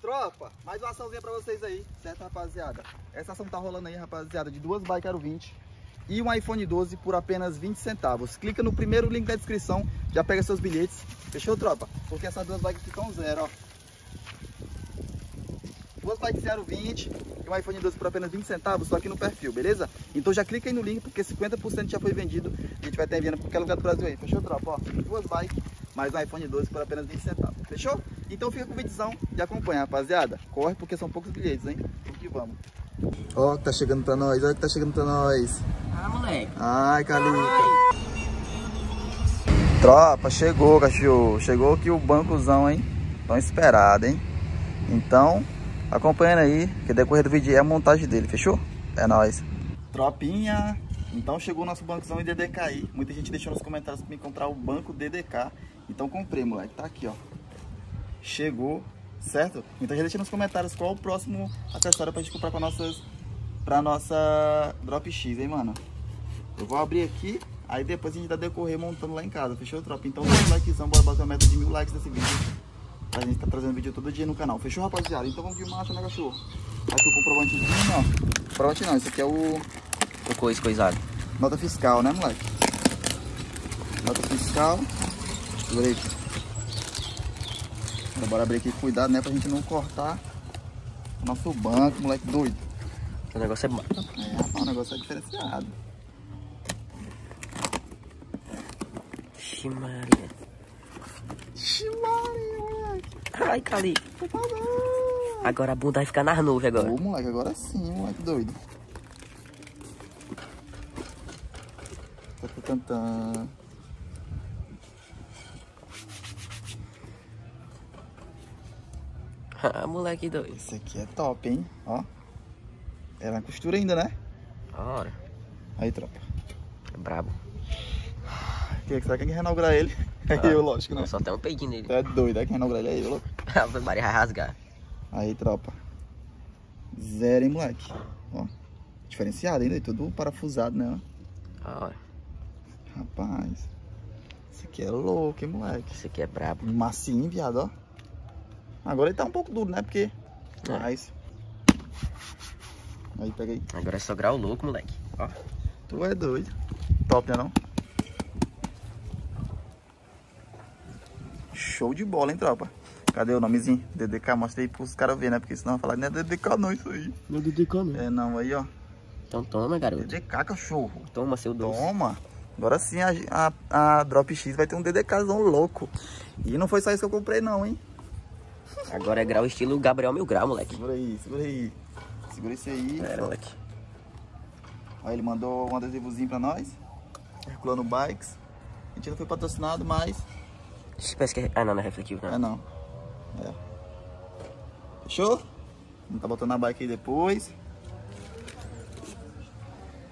Tropa, mais uma açãozinha pra vocês aí, certo, rapaziada? Essa ação tá rolando aí, rapaziada, de duas bike Aro 20 e um iPhone 12 por apenas 20 centavos. Clica no primeiro link da descrição, já pega seus bilhetes. Fechou, tropa? Porque essas duas bikes ficam zero, ó. Duas bikes Aro 20 e um iPhone 12 por apenas 20 centavos, só aqui no perfil, beleza? Então já clica aí no link, porque 50% já foi vendido. A gente vai estar enviando pra qualquer lugar do Brasil aí. Fechou, tropa? Ó, duas bikes mais um iPhone 12 por apenas 20 centavos. Fechou? Então fica com o vídeozão e acompanha, rapaziada. Corre porque são poucos bilhetes, hein? Vamos que vamos. Ó, que tá chegando pra nós, olha que tá chegando pra nós. Ah, moleque. Ai, Calica. Tropa, chegou, cachorro. Chegou aqui o bancozão, hein? Tão esperado, hein? Então, acompanhando aí, que decorrer do vídeo é a montagem dele, fechou? É nóis. Tropinha, então chegou o nosso bancozão em DDK aí. Muita gente deixou nos comentários pra me comprar o banco DDK. Então comprei, moleque. Tá aqui, ó. Chegou, certo? Então já deixa nos comentários qual o próximo acessório pra gente comprar pra, nossas, pra nossa Drop X, hein, mano? Eu vou abrir aqui, aí depois a gente dá decorrer montando lá em casa, fechou, tropa? Então dá um likezão, bora bater a meta de mil likes nesse vídeo. A gente tá trazendo vídeo todo dia no canal, fechou, rapaziada? Então vamos de marcha, né, cachorro? Aqui o comprovantezinho, ó. Comprovante não, esse aqui é o O coisa coisado. nota fiscal, né, moleque? Nota fiscal. Segura Agora bora abrir aqui, cuidado, né, pra gente não cortar o nosso banco, moleque doido. O negócio é bom. É, rapaz, o negócio é diferenciado. Ixi, Maria. Ximari, moleque. Ai, Cali. Agora a bunda vai ficar nas nuvens agora. Ô, moleque, agora sim, moleque doido. Tá, tá, tá, tá. Ah, moleque doido. Esse aqui é top, hein? Ó. É na costura ainda, né? Ora, Aí, tropa. é brabo. Quem é que será quem quer inaugurar ele? É eu, lógico, né? Só tem um peidinho nele. É doido, é quem inaugurar ele é eu, louco. A Maria vai rasgar. Aí, tropa. Zero, hein, moleque? Ó. Diferenciado ainda, e tudo parafusado, né? Ora, Rapaz. Esse aqui é louco, hein, moleque? isso aqui é brabo. Macinho, viado, ó. Agora ele tá um pouco duro, né? Porque. É. Mas. Aí, pega aí. Agora é só grau louco, moleque. Ó. Tu é doido. Top, né não? Show de bola, hein, tropa? Cadê o nomezinho? DDK, mostra aí pros caras verem, né? Porque senão vai falar, não é DDK não, isso aí. Não é dedicou, não. É não, aí, ó. Então toma, garoto. DDK, cachorro. Toma seu doce. Toma. Agora sim a, a, a Drop X vai ter um DDKzão louco. E não foi só isso que eu comprei não, hein? Agora é grau estilo Gabriel Mil Grau, moleque. Segura aí, segura aí. Segura isso aí. É, moleque. Aí ele mandou um adesivozinho pra nós. Herculano Bikes. A gente não foi patrocinado, mas... Parece que é... Ah, não, não é refletivo, É não. não. É. Fechou? Vamos tá botando a bike aí depois.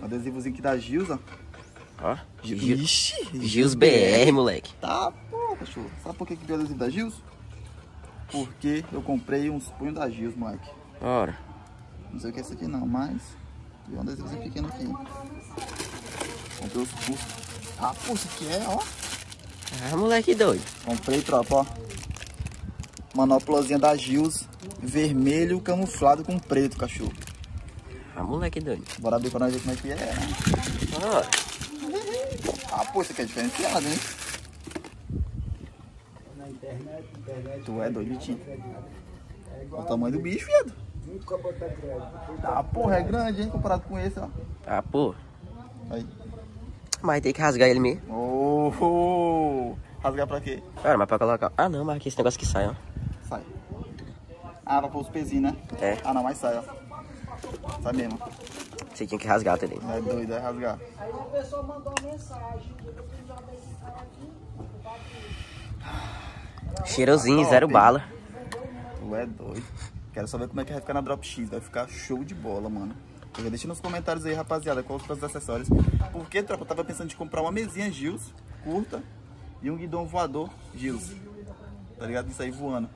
Um adesivozinho aqui da Gils, ó. Ó. Gil... Ixi, Gils BR, moleque. Tá, pô, cachorro. Sabe por que que o adesivo da Gils? Porque eu comprei uns punhos da Gils, moleque. Ora. Não sei o que é isso aqui não, mas... Veio um adesivozinho pequeno aqui. Comprei os pulsos. Ah, pô, isso aqui é, ó. Ah, moleque doido. Comprei, tropa, ó. Manoplozinha da Gils. Vermelho camuflado com preto, cachorro. Ah, moleque doido. Bora abrir pra nós ver como é que é. Ora. Ah, pô, isso aqui é diferenciado, hein? Tu é doido, Vitinho. Olha o tamanho do bicho, viado. Tá, porra, é grande, hein? Comparado com esse, ó. Ah, pô. Aí. Mas tem que rasgar ele mesmo. Oh, oh. Rasgar pra quê? Cara, mas pra colocar... Ah, não, mas aqui esse negócio que sai, ó. Sai. Ah, pra pôr os pezinhos, né? É. Ah, não, mas sai, ó. Sai mesmo. Você tinha que rasgar, tá ligado? É doido, é rasgar. Aí uma pessoa mandou uma mensagem, que já cara aqui, tá aqui. Cheirosinho, zero bala. Tu é doido. Quero saber como é que vai ficar na Drop X. Vai ficar show de bola, mano. Deixa nos comentários aí, rapaziada, quais os próximos acessórios. Porque, tropa, eu tava pensando em comprar uma mesinha Gils, curta, e um guidão voador Gils. Tá ligado? Isso aí voando.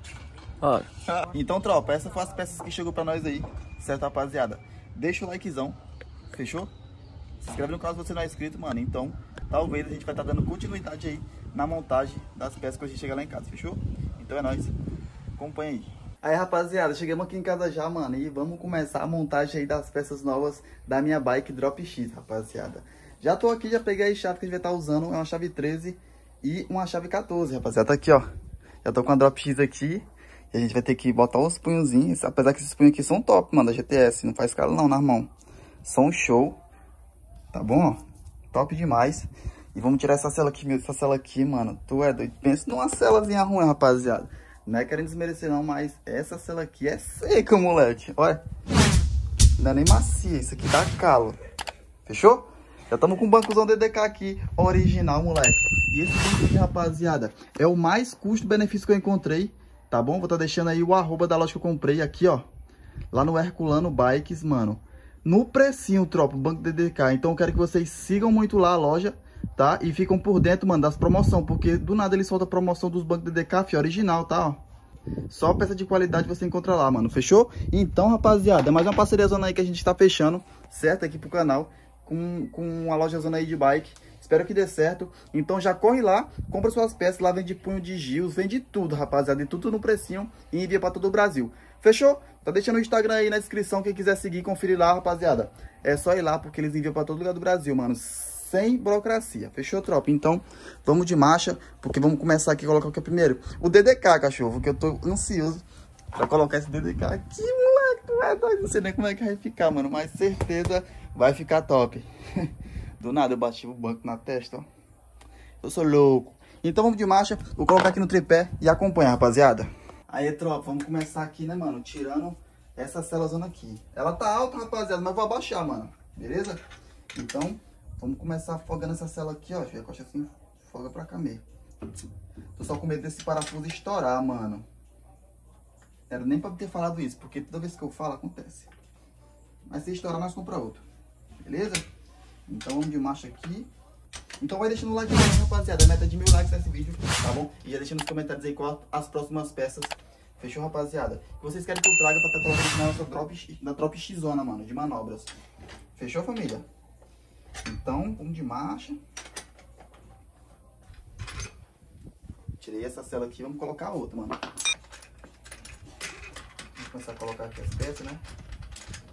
Ora. então, tropa, essas foram as peças que chegou pra nós aí, certo, rapaziada? Deixa o likezão, fechou? Se inscreve no canal se você não é inscrito, mano. Então, talvez a gente vai estar dando continuidade aí na montagem das peças quando a gente chegar lá em casa, fechou? Então é nóis. Acompanha aí. Aí, rapaziada, chegamos aqui em casa já, mano, e vamos começar a montagem aí das peças novas da minha bike Drop X, rapaziada. Já tô aqui, já peguei a chave que a gente vai estar tá usando, é uma chave 13 e uma chave 14, rapaziada. Tá aqui, ó. Já tô com a Drop X aqui. E a gente vai ter que botar os punhozinhos. Apesar que esses punhos aqui são top, mano, da GTS. Não faz calo não, na mão. São show. Tá bom, ó? Top demais. E vamos tirar essa cela aqui, essa cela aqui, mano. Tu é doido. Pensa numa celazinha ruim, rapaziada. Não é querendo desmerecer não, mas essa cela aqui é seca, moleque. Olha. Não é nem macia. Isso aqui dá calo. Fechou? Já estamos com o bancozão DDK aqui, original, moleque. E esse banco aqui, rapaziada, é o mais custo-benefício que eu encontrei, tá bom? Vou estar tá deixando aí o arroba da loja que eu comprei aqui, ó. Lá no Herculano Bikes, mano. No precinho, tropa, o banco DDK. Então eu quero que vocês sigam muito lá a loja, tá? E ficam por dentro, mano, das promoções. Porque do nada eles soltam a promoção dos bancos DDK, fi, original, tá? Ó. Só peça de qualidade você encontra lá, mano. Fechou? Então, rapaziada, é mais uma parceria zona aí que a gente tá fechando, certo? Aqui pro canal com, com a loja Zona aí de bike. Espero que dê certo. Então já corre lá, compra suas peças. Lá vende punho de gios, vende tudo, rapaziada. E tudo no precinho e envia para todo o Brasil. Fechou? Tá deixando o Instagram aí na descrição. Quem quiser seguir, conferir lá, rapaziada. É só ir lá, porque eles enviam para todo lugar do Brasil, mano. Sem burocracia. Fechou, tropa? Então, vamos de marcha, porque vamos começar aqui colocar o que primeiro? O DDK, cachorro, que eu tô ansioso pra colocar esse DDK aqui, moleque. Tu é. Não sei nem como é que vai ficar, mano. Mas certeza Vai ficar top. Do nada eu bati o banco na testa, ó. Eu sou louco. Então vamos de marcha. Vou colocar aqui no tripé e acompanha, rapaziada. Aí, tropa, vamos começar aqui, né, mano? Tirando essa zona aqui. Ela tá alta, rapaziada, mas vou abaixar, mano. Beleza? Então, vamos começar afogando essa cela aqui, ó. Chega, coxa assim, foga pra cá mesmo. Tô só com medo desse parafuso estourar, mano. Era nem pra ter falado isso, porque toda vez que eu falo, acontece. Mas se estourar, nós compramos outro beleza? Então vamos de marcha aqui. Então vai deixando o like aí, rapaziada. A meta de mil likes nesse vídeo, tá bom? E já deixa nos comentários aí qual as próximas peças. Fechou, rapaziada? Que vocês querem que eu traga pra estar colocando na nossa drop, na drop X-Zona, mano, de manobras. Fechou, família? Então, vamos de marcha. Tirei essa cela aqui, vamos colocar outra, mano. Vamos começar a colocar aqui as peças, né?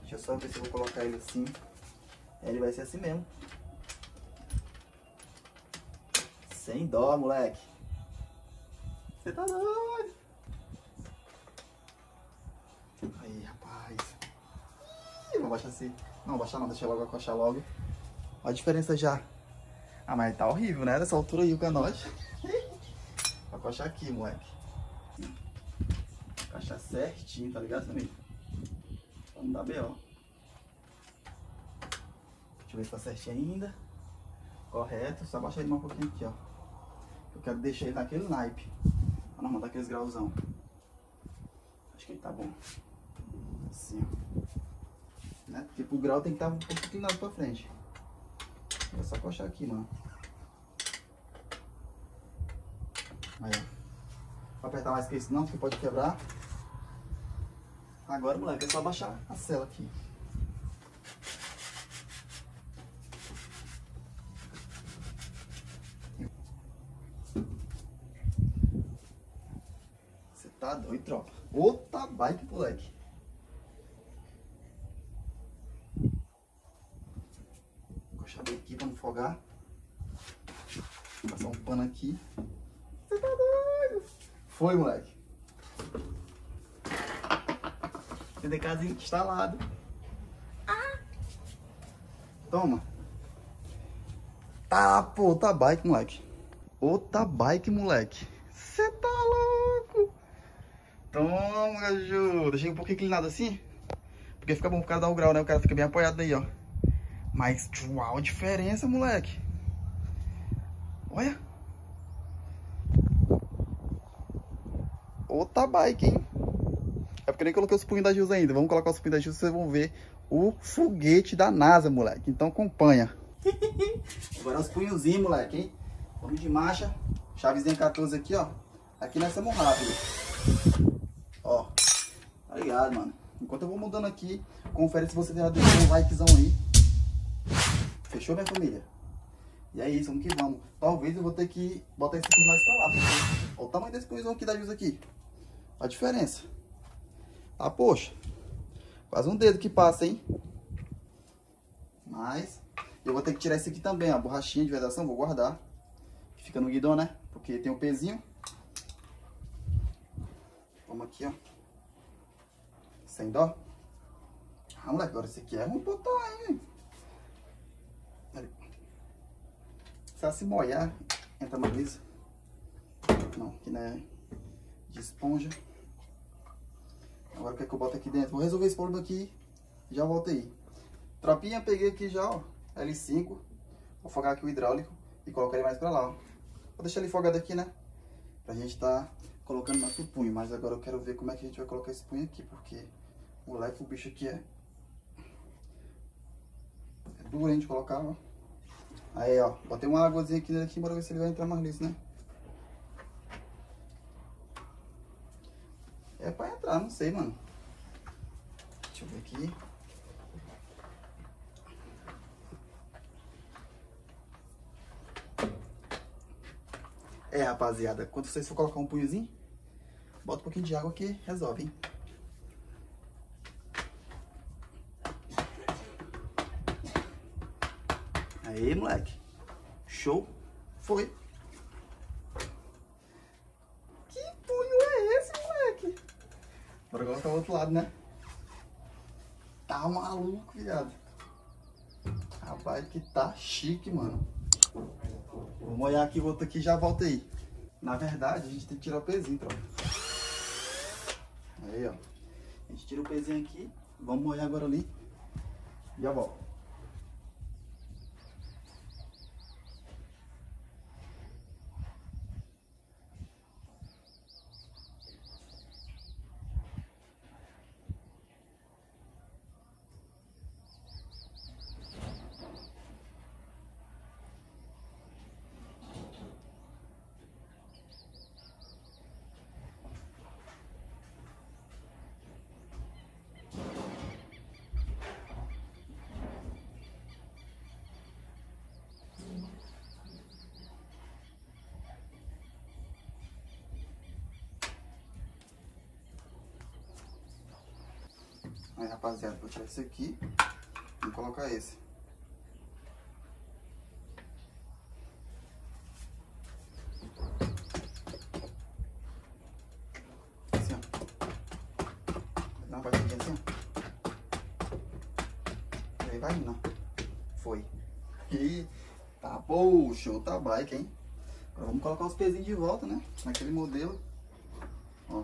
Deixa eu só ver se eu vou colocar ele assim. Ele vai ser assim mesmo. Sem dó, moleque. Você tá doido. Aí, rapaz. Ih, vou baixar assim. Não, baixar não, deixa logo acochar logo. Olha a diferença já. Ah, mas tá horrível, né? Dessa altura aí o canote. Vou acochar aqui, moleque. Acochar certinho, tá ligado, amigo? Vamos dar B.O. Deixa eu ver se tá certinho ainda. Correto. Só baixar ele mais um pouquinho aqui, ó. Eu quero deixar ele naquele naipe. Pra não mandar aqueles grauzão. Acho que ele tá bom. Assim, ó. Né? Porque pro grau tem que estar tá um pouco inclinado pra frente. É só coxar aqui, mano. Aí, ó. Vou apertar mais que isso não, porque pode quebrar. Agora, moleque, é só baixar a cela aqui. Tá doido, tropa. Outra bike, moleque. Puxar bem aqui pra não fogar. Passar um pano aqui. Você tá doido? Foi, moleque. TDKzinho instalado. Ah. Toma. Tá, pô, outra bike, moleque. Outra bike, moleque. Você tá Toma, Gaju. Deixei um pouquinho inclinado assim. Porque fica bom pro cara dar o grau, né? O cara fica bem apoiado aí, ó. Mas, uau, a diferença, moleque. Olha. Outra bike, hein? É porque nem coloquei os punhos da Gilza ainda. Vamos colocar os punhos da Gilza, vocês vão ver o foguete da NASA, moleque. Então acompanha. Agora os punhozinhos, moleque, hein? Vamos de marcha. Chavezinha 14 aqui, ó. Aqui nós estamos rápido. Ó, tá ligado, mano. Enquanto eu vou mudando aqui, confere se você já deixou um likezão aí. Fechou, minha família? E é isso, vamos que vamos. Talvez eu vou ter que botar esse punho mais pra lá. Porque... Olha o tamanho desse punhozão aqui da Jus aqui. A diferença. Ah, poxa. Quase um dedo que passa, hein? Mas eu vou ter que tirar esse aqui também, a borrachinha de vedação, vou guardar. Fica no guidão, né? Porque tem o um pezinho. Vamos aqui, ó. Sem dó. Ah, moleque, agora esse aqui é ruim botar, hein? Ela se molhar, entra mais lisa. Não, aqui não é de esponja. Agora o que, é que eu boto aqui dentro? Vou resolver esse problema aqui já volto aí. Tropinha, peguei aqui já, ó, L5. Vou afogar aqui o hidráulico e colocar ele mais pra lá, ó. Vou deixar ele folgado aqui, né? Pra gente tá colocando nosso punho. Mas agora eu quero ver como é que a gente vai colocar esse punho aqui, porque, moleque, o bicho aqui é... É duro, hein, de colocar, ó. Aí, ó, botei uma águazinha aqui nele aqui, bora ver se ele vai entrar mais liso, né? É pra entrar, não sei, mano. Deixa eu ver aqui. É, rapaziada, quando vocês for colocar um punhozinho, bota um pouquinho de água que resolve, hein? Aí, moleque. Show. Foi. Que punho é esse, moleque? Bora colocar o outro lado, né? Tá maluco, viado. Rapaz, que tá chique, mano. Vou molhar aqui o outro aqui e já volta aí. Na verdade, a gente tem que tirar o pezinho, tropa. Aí, ó. A gente tira o pezinho aqui. Vamos molhar agora ali. Já volto. Aí, rapaziada, vou tirar esse aqui e colocar esse. Assim, ó. Dá uma assim, ó. Aí vai indo, ó. Foi. E tá, pô, show tá bike, hein? Agora vamos colocar os pezinhos de volta, né? Naquele modelo. Ó.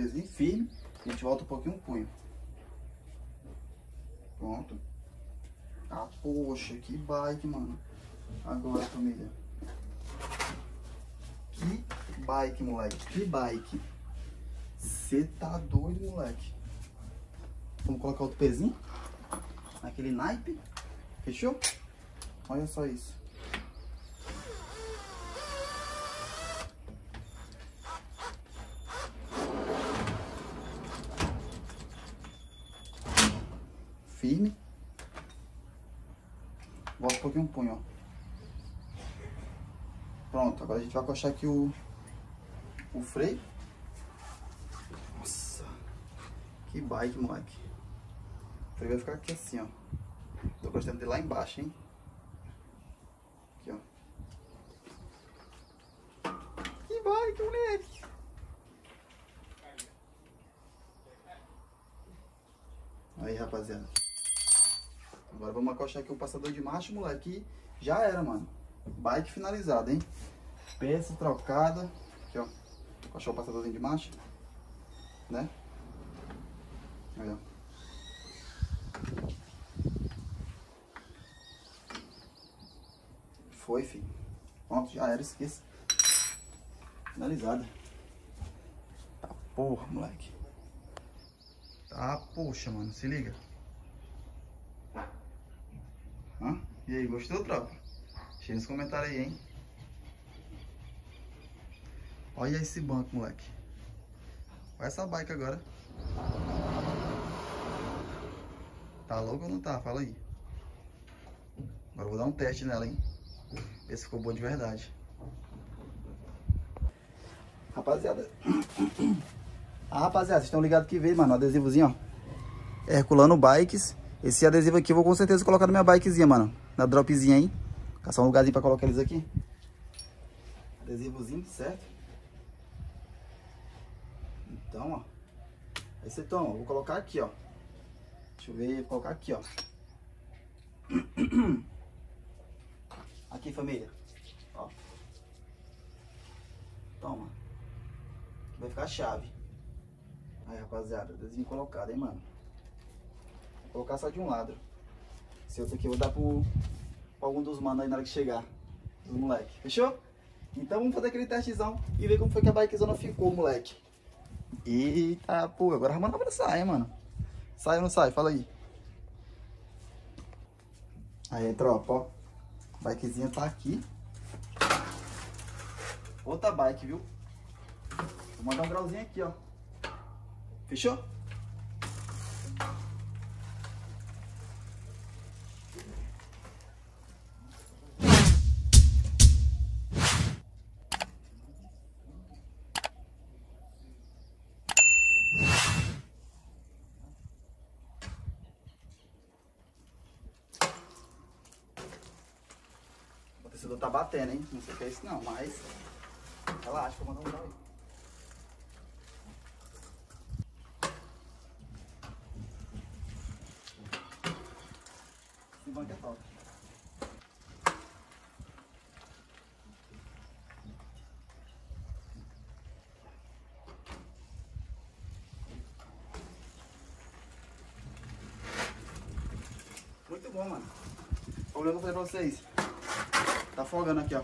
pezinho firme, a gente volta um pouquinho o punho. Pronto. Ah, poxa, que bike, mano. Agora, família. Que bike, moleque. Que bike. Você tá doido, moleque. Vamos colocar outro pezinho. Naquele naipe. Fechou? Olha só isso. Firme. Um pouquinho o punho, ó. Pronto, agora a gente vai acochar aqui o, o freio. Nossa, que bike, moleque. O freio vai ficar aqui assim, ó. Tô gostando de lá embaixo, hein. Aqui, ó. Que bike, moleque. Aí, rapaziada. Agora vamos acochar aqui o passador de marcha, moleque. Já era, mano. Bike finalizada, hein? Peça trocada. Aqui, ó. Acochar o passadorzinho de marcha. Né? Aí, ó. Foi, filho. Pronto, já era, esqueça. Finalizada. Tá porra, moleque. Tá, poxa, mano. Se liga. E aí, gostou, tropa? Deixa nos comentários aí, hein? Olha esse banco, moleque. Olha essa bike agora. Tá louco ou não tá? Fala aí. Agora eu vou dar um teste nela, hein? Ver se ficou boa de verdade. Rapaziada. Ah, rapaziada, vocês estão ligados que veio, mano, adesivozinho, ó. Herculano Bikes. Esse adesivo aqui eu vou com certeza colocar na minha bikezinha, mano. Na dropzinha, hein? Caçar um lugarzinho pra colocar eles aqui. Adesivozinho, certo? Então, ó. Aí você toma, vou colocar aqui, ó. Deixa eu ver, vou colocar aqui, ó. Aqui, família. Ó. Toma. Aqui vai ficar a chave. Aí, rapaziada, adesivo colocado, hein, mano. Vou colocar só de um lado. Esse outro aqui eu vou dar pro, pro algum dos manos aí na hora que chegar. Dos moleque. Fechou? Então vamos fazer aquele testezão e ver como foi que a bikezona ficou, moleque. Eita, pô, agora a manobra sai, mano. Sai ou não sai? Fala aí. Aí, tropa, ó. A bikezinha tá aqui. Outra bike, viu? Vou mandar um grauzinho aqui, ó. Fechou? Tecido tá batendo, hein? Não sei o que é isso não, mas... Relaxa, vou mandar um grau aí. Esse banco é top. Muito bom, mano. Olha o que eu falei pra vocês. Tá afogando aqui, ó.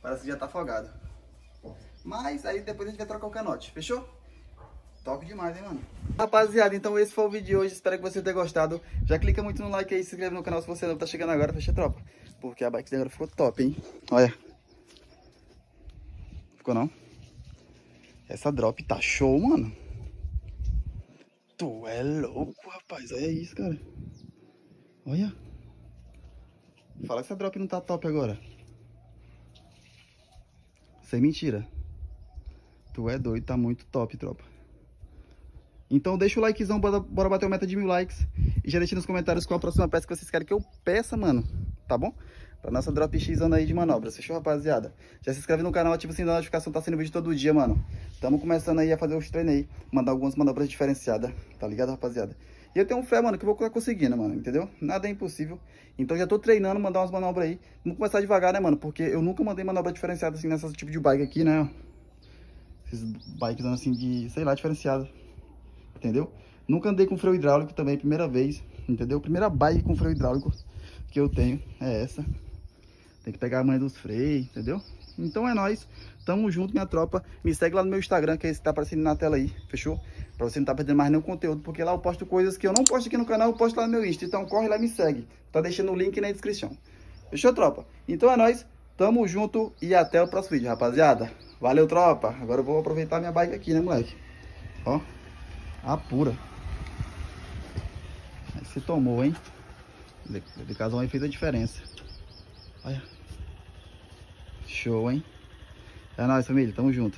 Parece que já tá afogado. Mas aí depois a gente vai trocar o canote, fechou? Top demais, hein, mano? Rapaziada, então esse foi o vídeo de hoje. Espero que você tenha gostado. Já clica muito no like aí, se inscreve no canal se você não tá chegando agora. Fecha tropa. Porque a bike agora ficou top, hein? Olha. Ficou não? Essa drop tá show, mano. Tu é louco, rapaz. Olha isso, cara. Olha. Fala que essa drop não tá top agora. Sem mentira. Tu é doido, tá muito top, tropa. Então deixa o likezão, bora, bora bater uma meta de mil likes. E já deixa nos comentários qual a próxima peça que vocês querem que eu peça, mano. Tá bom? Pra nossa drop X aí de manobras. Fechou, rapaziada? Já se inscreve no canal, ativa o sininho da notificação, tá sendo vídeo todo dia, mano. Tamo começando aí a fazer os treinos aí. Mandar algumas manobras diferenciadas. Tá ligado, rapaziada? E eu tenho fé, mano, que eu vou conseguindo, mano, entendeu? Nada é impossível. Então já tô treinando, mandar umas manobras aí. Vamos começar devagar, né, mano? Porque eu nunca mandei manobra diferenciada assim nessa tipo de bike aqui, né? Esses bikes assim de, sei lá, diferenciado. Entendeu? Nunca andei com freio hidráulico também, primeira vez. Entendeu? Primeira bike com freio hidráulico que eu tenho é essa. Tem que pegar a manha dos freios, entendeu? Então é nóis. Tamo junto, minha tropa. Me segue lá no meu Instagram, que é esse que tá aparecendo na tela aí. Fechou? Pra você não tá perdendo mais nenhum conteúdo. Porque lá eu posto coisas que eu não posto aqui no canal, eu posto lá no meu Insta. Então corre lá e me segue. Tá deixando o link na descrição. Fechou, tropa? Então é nóis. Tamo junto e até o próximo vídeo, rapaziada. Valeu, tropa. Agora eu vou aproveitar minha bike aqui, né, moleque? Ó. A pura. Aí se tomou, hein? De casa aí fez a diferença. Olha. Show, hein? É nóis, família. Tamo junto.